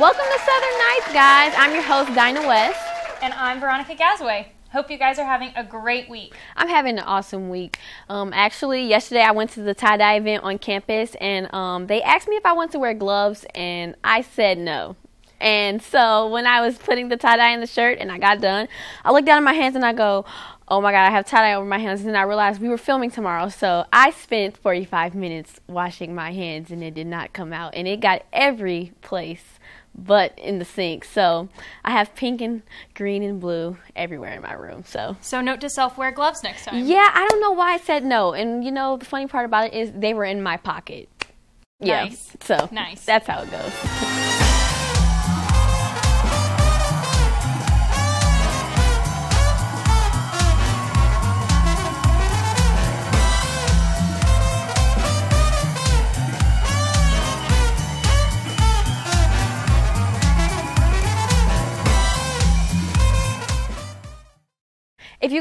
Welcome to Southern Nights, guys. I'm your host, Dinah West. And I'm Veronica Gasway. Hope you guys are having a great week. I'm having an awesome week. Um, actually, yesterday I went to the tie dye event on campus, and um, they asked me if I wanted to wear gloves, and I said no. And so when I was putting the tie dye in the shirt and I got done, I looked down at my hands and I go, oh my god, I have tie dye over my hands. And then I realized we were filming tomorrow. So I spent 45 minutes washing my hands and it did not come out. And it got every place but in the sink. So I have pink and green and blue everywhere in my room. So So note to self, wear gloves next time. yeah, I don't know why I said no. And you know, the funny part about it is they were in my pocket. Yeah. Nice. So Nice. That's how it goes.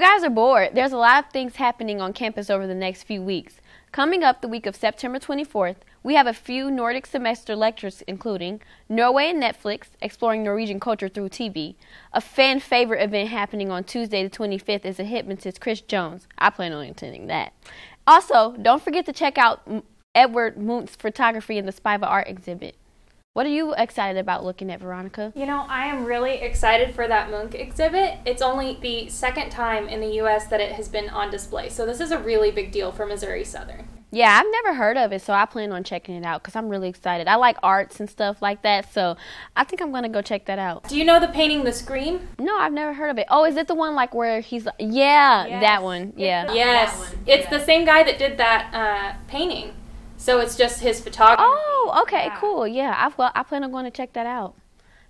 guys are bored, there's a lot of things happening on campus over the next few weeks. Coming up the week of September 24th, we have a few Nordic semester lectures, including Norway and Netflix, exploring Norwegian culture through TV. A fan favorite event happening on Tuesday the 25th is a hypnotist, Chris Jones. I plan on attending that. Also, don't forget to check out Edward Munch's photography in the Spiva art exhibit. What are you excited about looking at, Veronica? You know, I am really excited for that Munch exhibit. It's only the second time in the U.S. that it has been on display, so this is a really big deal for Missouri Southern. Yeah, I've never heard of it, so I plan on checking it out because I'm really excited. I like arts and stuff like that, so I think I'm gonna go check that out. Do you know the painting The Scream? No, I've never heard of it. Oh, is it the one like where he's? Yeah, Yes. that one. Yeah. Yes. It's the same guy that did that uh, painting, so it's just his photography. Oh, okay, Yeah. cool. Yeah, I've well, I plan on going to check that out.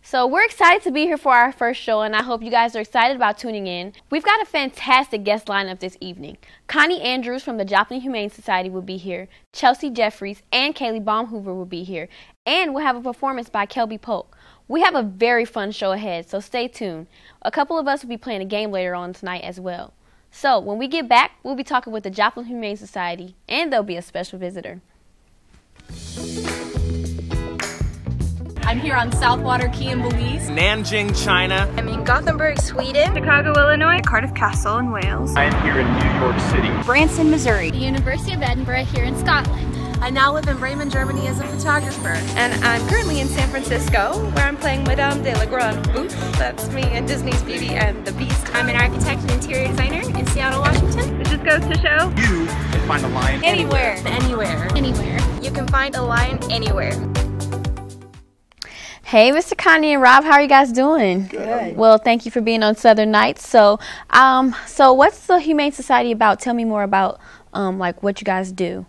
So we're excited to be here for our first show, and I hope you guys are excited about tuning in. We've got a fantastic guest lineup this evening. Connie Andrews from the Joplin Humane Society will be here. Chelsea Jeffries and Kaylee Baumhoover will be here, and we'll have a performance by Kelby Polk. We have a very fun show ahead, so stay tuned. A couple of us will be playing a game later on tonight as well. So when we get back, we'll be talking with the Joplin Humane Society, and there'll be a special visitor. I'm here on South Water Caye in Belize. Nanjing, China. I'm in Gothenburg, Sweden. Chicago, Illinois, Cardiff Castle in Wales, I am here in New York City. Branson, Missouri. the University of Edinburgh here in Scotland. I now live in Bremen, Germany as a photographer. and I'm currently in San Francisco, where I'm playing Madame de la Grande Bouche. That's me in Disney's Beauty and the Beast. I'm an architect and interior designer in Seattle, Washington. It just goes to show You can find a lion Anywhere. Anywhere. Anywhere. You can find a lion anywhere. Hey, Mr. Connie and Rob, how are you guys doing? Good. Well, thank you for being on Southern Nights. So, um, so what's the Humane Society about? Tell me more about, um, like what you guys do.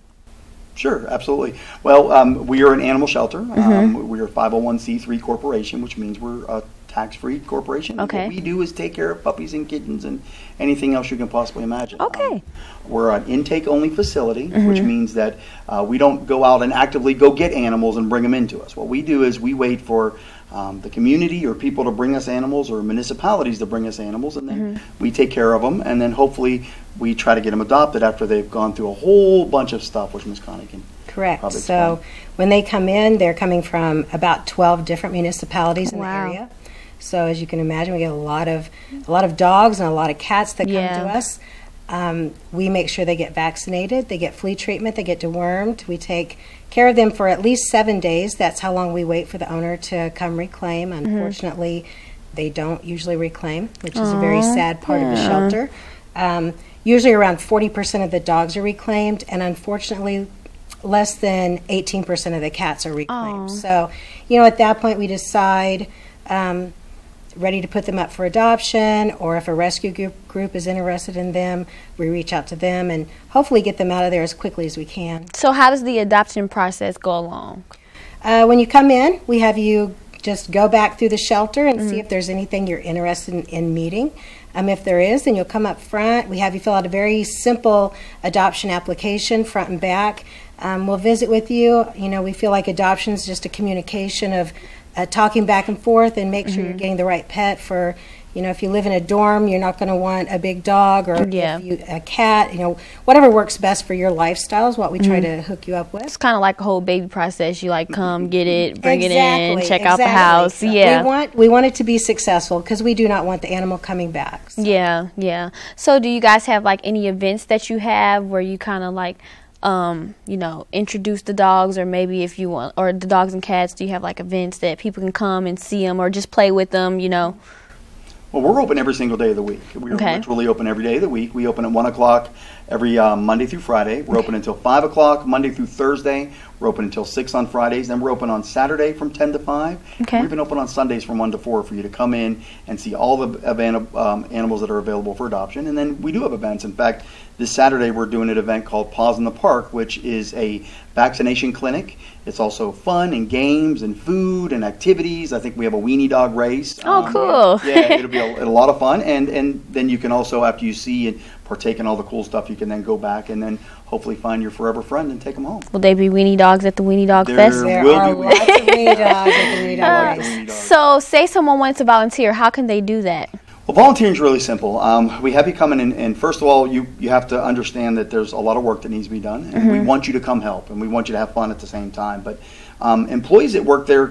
Sure, absolutely. Well, um, we are an animal shelter. Mm-hmm. Um, we are a 501c3 corporation, which means we're a tax-free corporation. Okay. What we do is take care of puppies and kittens and anything else you can possibly imagine. Okay. Mm-hmm. Um, we're an intake-only facility, which means that uh, we don't go out and actively go get animals and bring them into us. What we do is we wait for um, the community or people to bring us animals or municipalities to bring us animals, and then Mm-hmm. we take care of them, and then hopefully we try to get them adopted after they've gone through a whole bunch of stuff, which Ms. Connie can Correct. Probably So when they come in, they're coming from about 12 different municipalities in Wow. the area. So as you can imagine, we get a lot of a lot of dogs and a lot of cats that come to us. Um, we make sure they get vaccinated, they get flea treatment, they get dewormed. We take care of them for at least seven days. That's how long we wait for the owner to come reclaim. Mm-hmm. Unfortunately, they don't usually reclaim, which is a very sad part of the shelter. Um, usually, around 40% of the dogs are reclaimed, and unfortunately, less than 18% of the cats are reclaimed. So, you know, at that point, we decide um, ready to put them up for adoption, or if a rescue group, group is interested in them, we reach out to them and hopefully get them out of there as quickly as we can. So, how does the adoption process go along? Uh, when you come in, we have you just go back through the shelter and see if there's anything you're interested in, in meeting. Um, if there is, then you'll come up front. We have you fill out a very simple adoption application, front and back. Um, we'll visit with you. You know, we feel like adoption is just a communication of uh, talking back and forth and make sure you're getting the right pet for You know, if you live in a dorm, you're not going to want a big dog or Yeah. you, a cat. You know, whatever works best for your lifestyle is what we try to hook you up with. It's kind of like a whole baby process. You like come get it, bring it in, Exactly, check out the exactly. house. Yeah. We want we want it to be successful because we do not want the animal coming back. So- Yeah, yeah. So, do you guys have like any events that you have where you kind of like, um, you know, introduce the dogs, or maybe if you want, or the dogs and cats, do you have like events that people can come and see them or just play with them? You know. Well, we're open every single day of the week. We're Okay. literally open every day of the week. We open at 1 o'clock every uh, Monday through Friday. We're open until 5 o'clock Monday through Thursday. We're open until 6 on Fridays. Then we're open on Saturday from 10 to 5. Okay. We've been open on Sundays from 1 to 4 for you to come in and see all the um, animals that are available for adoption. And then we do have events. In fact, this Saturday we're doing an event called Paws in the Park, which is a vaccination clinic. It's also fun and games and food and activities. I think we have a weenie dog race. Oh, Um, cool. yeah, it'll be a, a lot of fun, and and then you can also after you see and partake in all the cool stuff, you can then go back and then hopefully find your forever friend and take them home. Will they be weenie dogs at the weenie dog There fest? There will are be lots of weenie dogs at the weenie dog race. Weenie dogs. So, say someone wants to volunteer, how can they do that? Well, volunteering is really simple. Um, we have you come in, and, first of all, you, you have to understand that there's a lot of work that needs to be done, and we want you to come help, and we want you to have fun at the same time. But um, employees that work there,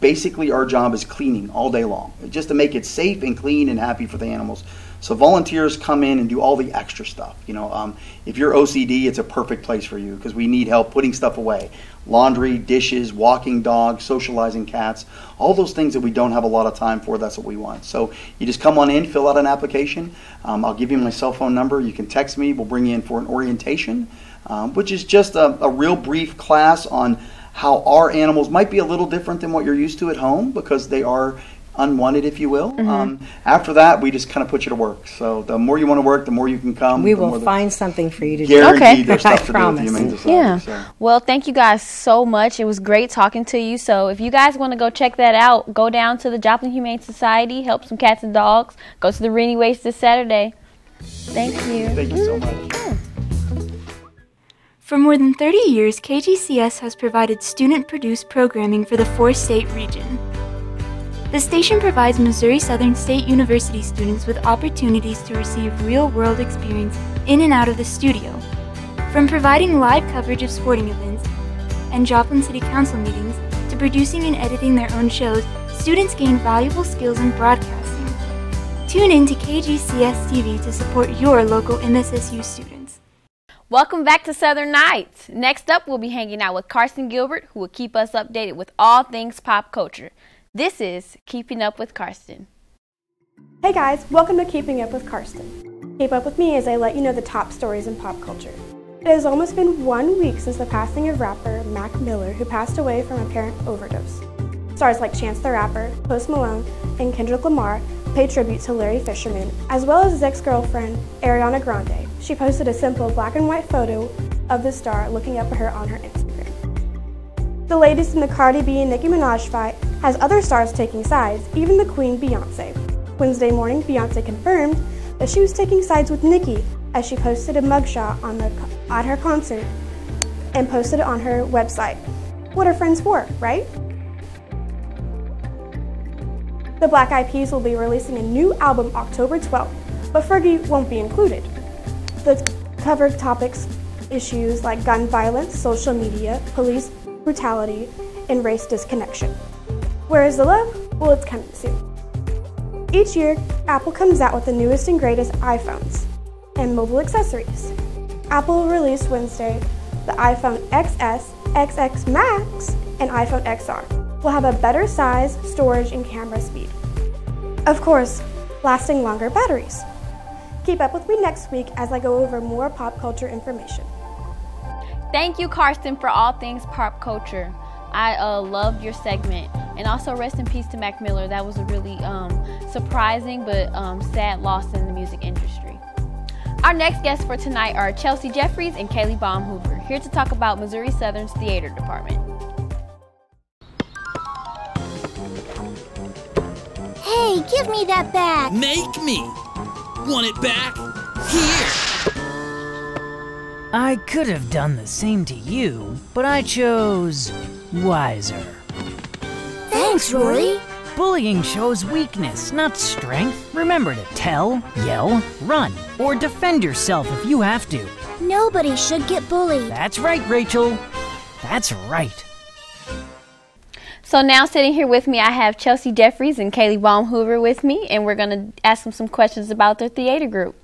basically, our job is cleaning all day long, just to make it safe and clean and happy for the animals. So volunteers come in and do all the extra stuff. You know, um, if you're OCD, it's a perfect place for you because we need help putting stuff away. Laundry, dishes, walking dogs, socializing cats, all those things that we don't have a lot of time for, that's what we want. So you just come on in, fill out an application. Um, I'll give you my cell phone number. You can text me. We'll bring you in for an orientation, um, which is just a, a real brief class on how our animals might be a little different than what you're used to at home because they are unwanted, if you will. Mm-hmm. Um, after that, we just kind of put you to work. So the more you want to work, the more you can come. We the will more the- find something for you to do. Guaranteed Okay. there's I stuff to do with the promise. Humane Society. Yeah. So. Well, thank you guys so much. It was great talking to you. So, if you guys want to go check that out, go down to the Joplin Humane Society, help some cats and dogs, go to the Rainy Waste this Saturday. Thank you. Thank you so much. For more than 30 years, KGCS has provided student produced programming for the four state region. The station provides Missouri Southern State University students with opportunities to receive real world experience in and out of the studio. From providing live coverage of sporting events and Joplin City Council meetings to producing and editing their own shows, students gain valuable skills in broadcasting. Tune in to KGCS TV to support your local MSSU students. Welcome back to Southern Nights. Next up, we'll be hanging out with Carson Gilbert, who will keep us updated with all things pop culture. This is Keeping Up with Karsten. Hey guys, welcome to Keeping Up with Karsten. Keep up with me as I let you know the top stories in pop culture. It has almost been one week since the passing of rapper Mac Miller, who passed away from apparent overdose. Stars like Chance the Rapper, Post Malone, and Kendrick Lamar paid tribute to Larry Fisherman, as well as his ex-girlfriend, Ariana Grande. She posted a simple black and white photo of the star looking up at her on her Instagram. The latest in the Cardi B and Nicki Minaj fight has other stars taking sides, even the Queen Beyonce. Wednesday morning, Beyonce confirmed that she was taking sides with Nicki as she posted a mugshot on the, at her concert and posted it on her website. What are friends for, right? The Black Eyed Peas will be releasing a new album October 12th, but Fergie won't be included. The cover topics issues like gun violence, social media, police brutality, and race disconnection. Whereas the love, well, it's coming soon. Each year, Apple comes out with the newest and greatest iPhones and mobile accessories. Apple released Wednesday the iPhone XS, XX Max, and iPhone XR will have a better size, storage, and camera speed. Of course, lasting longer batteries. Keep up with me next week as I go over more pop culture information. Thank you, Karsten, for all things pop culture. I uh, loved your segment. And also, rest in peace to Mac Miller. That was a really um, surprising but um, sad loss in the music industry. Our next guests for tonight are Chelsea Jeffries and Kaylee Baumhoover, here to talk about Missouri Southern's theater department. Hey, give me that back. Make me! Want it back? Here! I could have done the same to you, but I chose wiser. Thanks, Rory. Bullying shows weakness, not strength. Remember to tell, yell, run, or defend yourself if you have to. Nobody should get bullied. That's right, Rachel. That's right. So now sitting here with me, I have Chelsea Jeffries and Kaylee Baumhoover with me, and we're going to ask them some questions about their theater group.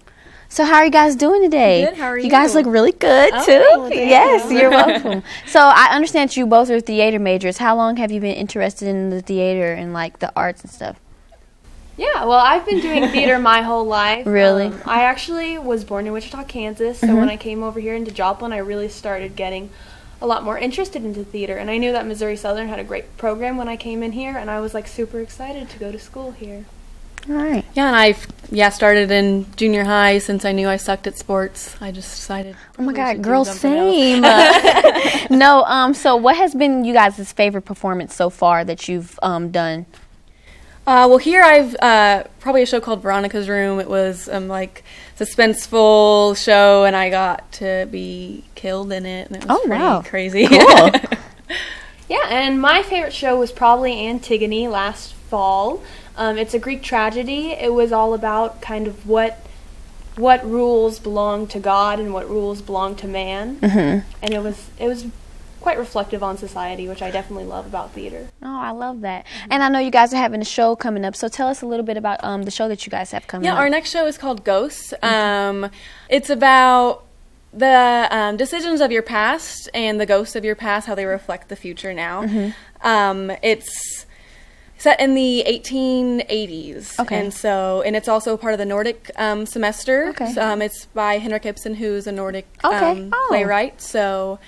So how are you guys doing today? Good. How are you? You guys look really good Oh, too. well, yes, you. you're welcome. so I understand you both are theater majors. How long have you been interested in the theater and like the arts and stuff? Yeah, well, I've been doing theater my whole life. Really? Um, I actually was born in Wichita, Kansas, so Mhm. when I came over here into Joplin, I really started getting a lot more interested into theater. And I knew that Missouri Southern had a great program when I came in here, and I was like super excited to go to school here. All right. Yeah, and I've yeah started in junior high since I knew I sucked at sports. I just decided. Oh my God, should do girls, same. no, um. So what has been you guys' favorite performance so far that you've um done? Uh, well, here I've uh, probably a show called Veronica's Room. It was um, like suspenseful show, and I got to be killed in it, and it was Oh, pretty wow. crazy. Cool. Yeah, and my favorite show was probably Antigone last fall. Um, it's a Greek tragedy. It was all about kind of what what rules belong to God and what rules belong to man, Mhm. and it was it was quite reflective on society, which I definitely love about theater. Oh, I love that. And I know you guys are having a show coming up. So tell us a little bit about um the show that you guys have coming Yeah, up. our next show is called Ghosts. Um, it's about the um, decisions of your past and the ghosts of your past, how they reflect the future now. Mhm. Um, it's set in the 1880s. Okay. And so, and it's also part of the Nordic um, semester. Okay. So, um, it's by Henrik Ibsen, who's a Nordic Okay. um, Oh. playwright. So,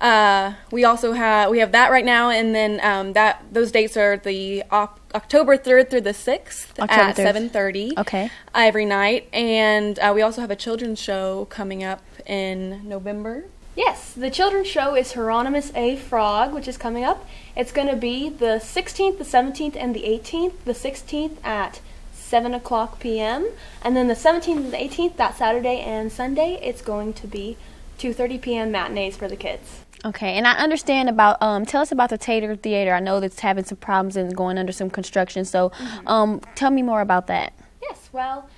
uh, we also have we have that right now, and then um, that those dates are the op- October 3rd through the 6th October at 3rd. 7:30 Okay. every night, and uh, we also have a children's show coming up in November. Yes, the children's show is Hieronymus A. Frog, which is coming up. It's going to be the 16th, the 17th, and the 18th. The 16th at 7 o'clock p.m. And then the 17th and the 18th, that Saturday and Sunday, it's going to be 2.30 p.m. matinees for the kids. Okay, and I understand about um tell us about the Tater Theater. I know that's having some problems and going under some construction. So, um tell me more about that. Yes, well,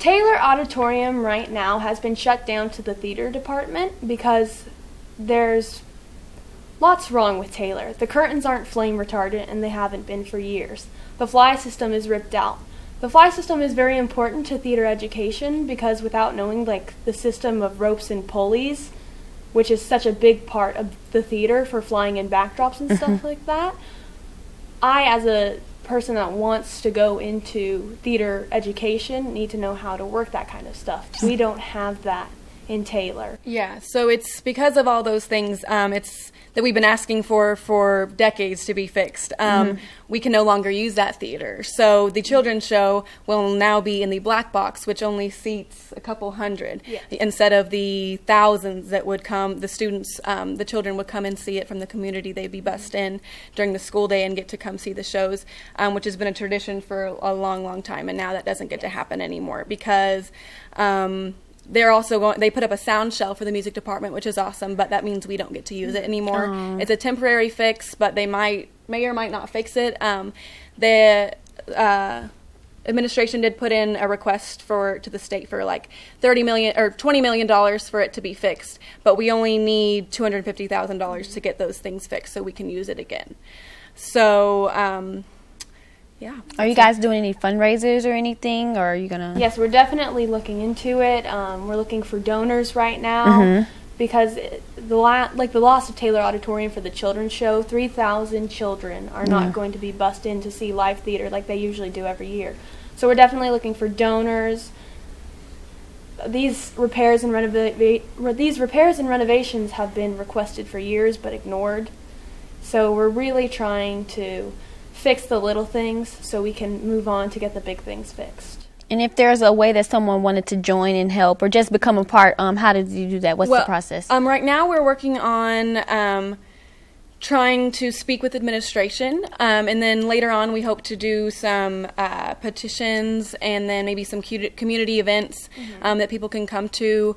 Taylor Auditorium right now has been shut down to the theater department because there's lots wrong with Taylor. The curtains aren't flame retardant and they haven't been for years. The fly system is ripped out. The fly system is very important to theater education because without knowing like the system of ropes and pulleys, which is such a big part of the theater for flying in backdrops and stuff Mhm. like that, I, as a person that wants to go into theater education, need to know how to work that kind of stuff. We don't have that in Taylor. Yeah, so it's because of all those things. Um, it's that we've been asking for for decades to be fixed. Um, Mhm. We can no longer use that theater. So the children's show will now be in the black box, which only seats a couple hundred, instead of the thousands that would come. The students, um, the children would come and see it from the community. They'd be bussed in during the school day and get to come see the shows, um, which has been a tradition for a long, long time. And now that doesn't get to happen anymore because. They're also going they put up a sound shelf for the music department which is awesome but that means we don't get to use it anymore. Aw. it's a temporary fix but they might may or might not fix it. Um, the uh, administration did put in a request for to the state for like 30 million or 20 million dollars for it to be fixed but we only need 250,000 dollars to get those things fixed so we can use it again. So um, yeah Are you guys doing any fundraisers or anything or are you going to Yes, we're definitely looking into it. Um, we're looking for donors right now Mhm. because the la- like the loss of Taylor Auditorium for the children's show, three thousand children are not Yeah. going to be bussed in to see live theater like they usually do every year. So we're definitely looking for donors. These repairs and renova- re- these repairs and renovations have been requested for years but ignored. So we're really trying to fix the little things so we can move on to get the big things fixed. And if there's a way that someone wanted to join and help or just become a part, um, how did you do that? What's Well, the process? Um, right now, we're working on um, trying to speak with administration, um, and then later on, we hope to do some uh, petitions and then maybe some community events um, that people can come to.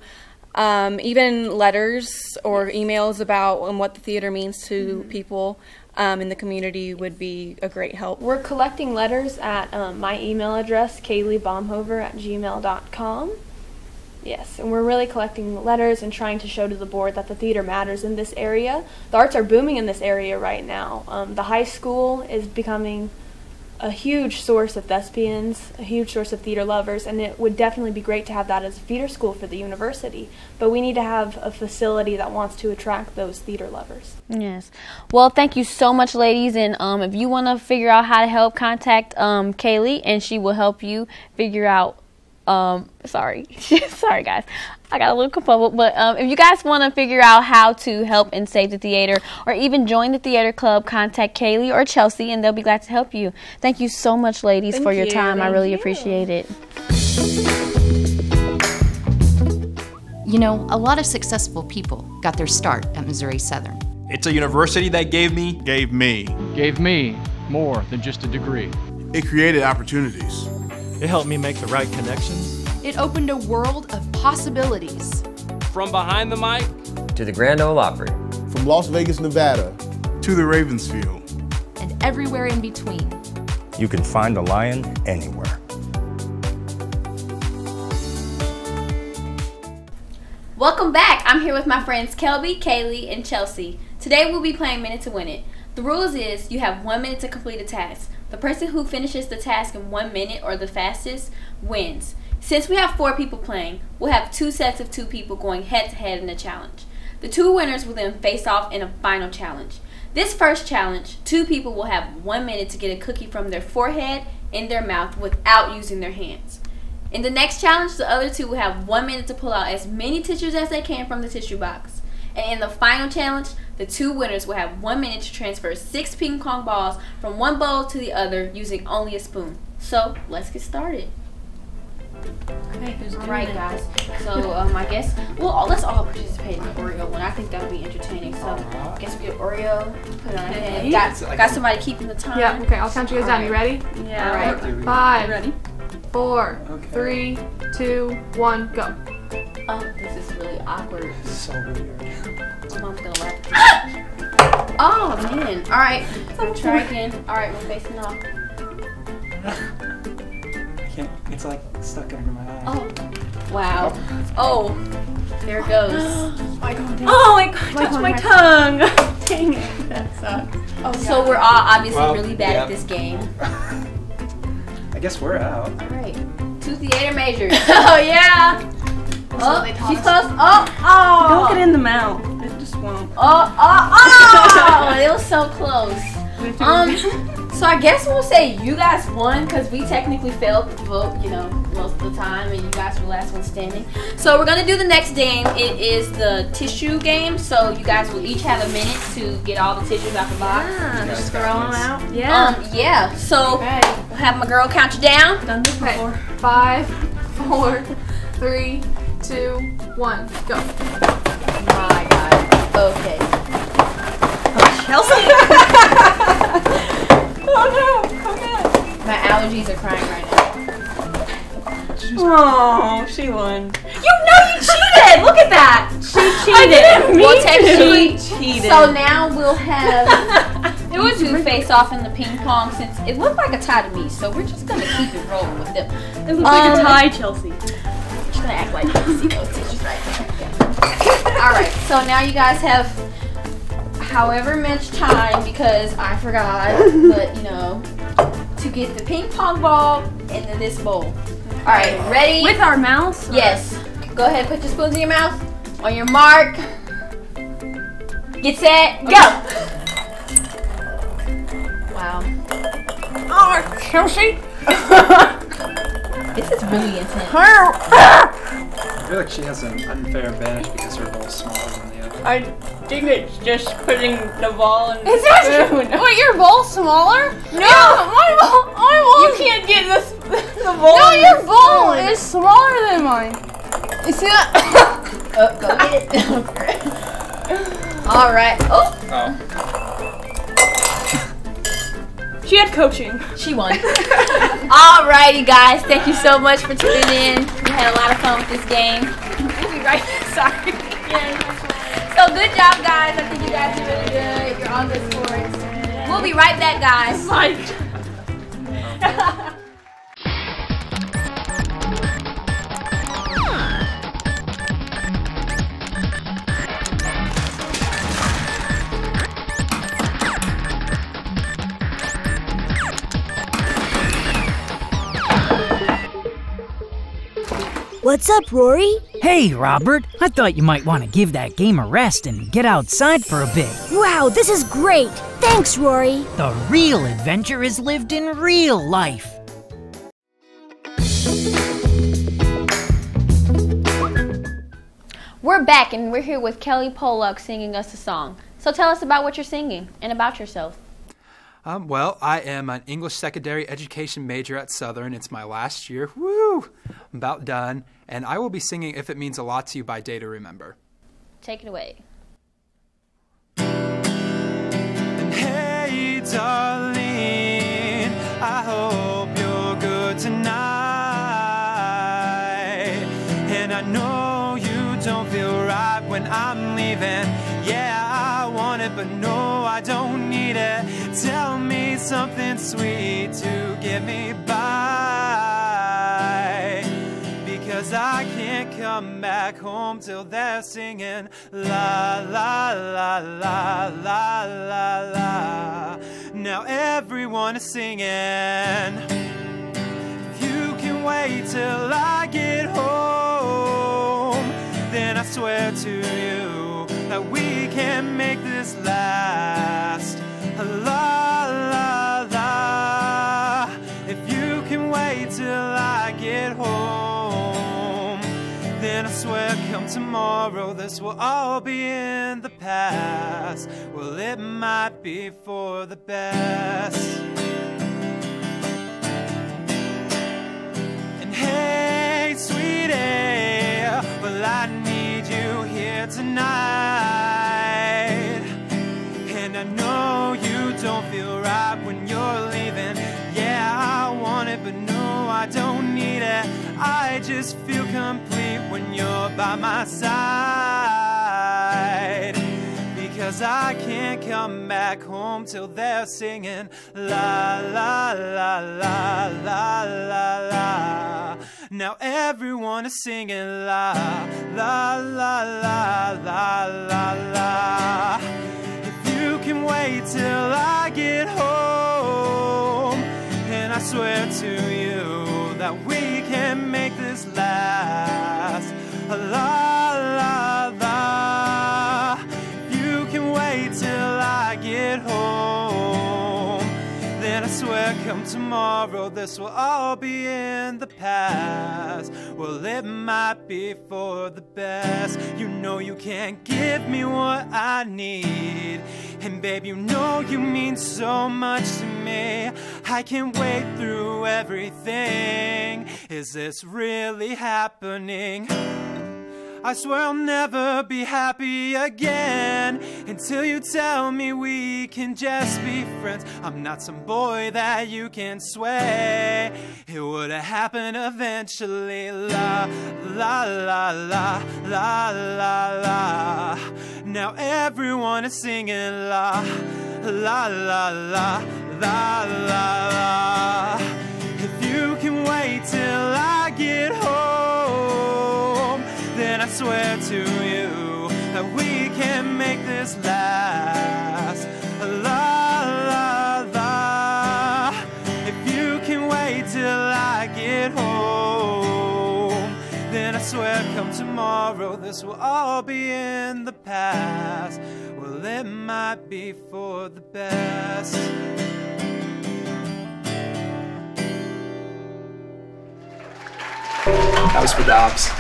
Um, even letters or emails about what the theater means to people. Um, in the community would be a great help. We're collecting letters at um, my email address, kayleebaumhover at gmail.com. Yes, and we're really collecting letters and trying to show to the board that the theater matters in this area. The arts are booming in this area right now. Um, the high school is becoming a huge source of thespians, a huge source of theater lovers, and it would definitely be great to have that as a feeder school for the university. But we need to have a facility that wants to attract those theater lovers. Yes. Well, thank you so much, ladies. And um, if you want to figure out how to help, contact um, Kaylee, and she will help you figure out. Um, sorry, sorry, guys. I got a little confused. But um, if you guys want to figure out how to help and save the theater, or even join the theater club, contact Kaylee or Chelsea, and they'll be glad to help you. Thank you so much, ladies, Thank for your you. time. I really you. appreciate it. You know, a lot of successful people got their start at Missouri Southern. It's a university that gave me, gave me, gave me more than just a degree. It created opportunities. It helped me make the right connections. It opened a world of possibilities. From behind the mic to the Grand Ole Opry, from Las Vegas, Nevada to the Ravensfield, and everywhere in between. You can find a lion anywhere. Welcome back. I'm here with my friends Kelby, Kaylee, and Chelsea. Today we'll be playing Minute to Win It. The rules is you have one minute to complete a task. The person who finishes the task in one minute or the fastest wins. Since we have four people playing, we'll have two sets of two people going head to head in a challenge. The two winners will then face off in a final challenge. This first challenge, two people will have one minute to get a cookie from their forehead in their mouth without using their hands. In the next challenge, the other two will have one minute to pull out as many tissues as they can from the tissue box. And in the final challenge, the two winners will have one minute to transfer six ping pong balls from one bowl to the other using only a spoon. So let's get started. Okay, all right, guys. So um, I guess well, let's all participate in the Oreo one. I think that would be entertaining. So I guess we get Oreo, put it on our head. Got, got somebody keeping the time. Yeah, okay, I'll count you guys down. You ready? Yeah. All right. Five, ready? four, three, two, one, go. Oh, this is really awkward. This is so weird. My mom's gonna laugh. oh man! All right, so try again. All right, we're facing off. I can't. It's like stuck under my eye. Oh, wow. Oh, there it goes. Oh my god. Oh my god, touch my tongue. Dang it, that sucks. Oh, so we're all obviously Well, really bad yeah. at this game. I guess we're out. All right, two theater majors. Oh yeah. Oh, she's close. Oh, oh. Don't get in the mouth. It just won't. Oh, oh, oh! it was so close. Um, so I guess we'll say you guys won because we technically failed the vote, you know, most of the time, and you guys were the last one standing. So we're gonna do the next game. It is the tissue game. So you guys will each have a minute to get all the tissues out of the box. Yeah, just throw them out. Yeah. Um, yeah. So we'll have my girl count you down. Done this Okay. before. Five, four, three, two, one, go. My God. Okay. Chelsea. oh no! Come on. My allergies are crying right now. Oh, she won. You know you cheated. Look at that. She cheated. I didn't mean well, to. technically, She cheated. So now we'll have it was two face off in the ping pong since it looked like a tie to me. So we're just gonna keep it rolling with them. It looks like a Um, tie, Chelsea. Just gonna act like you see those tissues right there. All right. So now you guys have however much time because I forgot, but you know, to get the ping pong ball into this bowl. All right, ready? With our mouths? Yes. Go ahead, put your spoons in your mouth. On your mark. Get set, go! Wow. Oh, Chelsea. This is really intense. I feel like she has an unfair advantage because her bowl's smaller than the other. I think it's just putting the ball in Is that true? wait your bowl smaller? No, my bowl. My bowl. You can't get this the ball. No, your the bowl spoon. is smaller than mine. You see that? Oh, go get it. All right. Oh, Oh. She had coaching. she won. Alrighty, guys. Thank you so much for tuning in. Had a lot of fun with this game. We'll be right back. Sorry. So good job, guys. I think you guys did really good. You're all good sports. We'll be right back, guys. What's up, Rory? Hey, Robert. I thought you might want to give that game a rest and get outside for a bit. Wow, this is great. Thanks, Rory. The real adventure is lived in real life. We're back and we're here with Kelby Polk singing us a song. So tell us about what you're singing and about yourself. Um, well, I am an English secondary education major at Southern. It's my last year. Woo! I'm about done. And I will be singing If It Means a Lot to You by Day to Remember. Take it away. And hey, darling, I hope you're good tonight. And I know you don't feel right when I'm leaving. Yeah, I want it, but no, I don't need it. Tell me something sweet to get me by. Because I can't come back home till they're singing la la la la la la la. Now everyone is singing. If you can wait till I get home, then I swear to you that we can make this last. La la la. If you can wait till I get home, then I swear come tomorrow this will all be in the past. Well, it might be for the best. And hey, sweetie, well, I need you here tonight. Complete when you're by my side. Because I can't come back home till they're singing la la la la la la la. Now everyone is singing la la la la la la la. If you can wait till I get home, and I swear to you that we can make this last. La la la. You can wait till I get home, then I swear come tomorrow this will all be in the past. Well, it might be for the best. You know you can't give me what I need. And babe, you know you mean so much to me. I can't wait through everything. Is this really happening? I swear I'll never be happy again until you tell me we can just be friends. I'm not some boy that you can sway. It would have happened eventually. La la la la la la la. Now everyone is singing la la la la If you can wait till I get home then I swear to you that we can make this last. Tomorrow this will all be in the past. Well, it might be for the best. That was for Dobbs.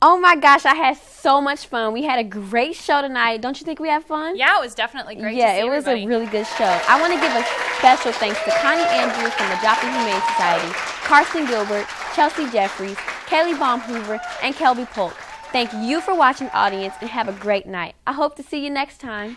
Oh my gosh, I had so much fun. We had a great show tonight. Don't you think we had fun? Yeah, it was definitely great. Yeah, it was everybody. a really good show. I want to give a special thanks to Connie Andrews from the Joplin Humane Society, Carson Gilbert, Chelsea Jeffries, Kaylee Baumhoover, and Kelby Polk. Thank you for watching, audience, and have a great night. I hope to see you next time.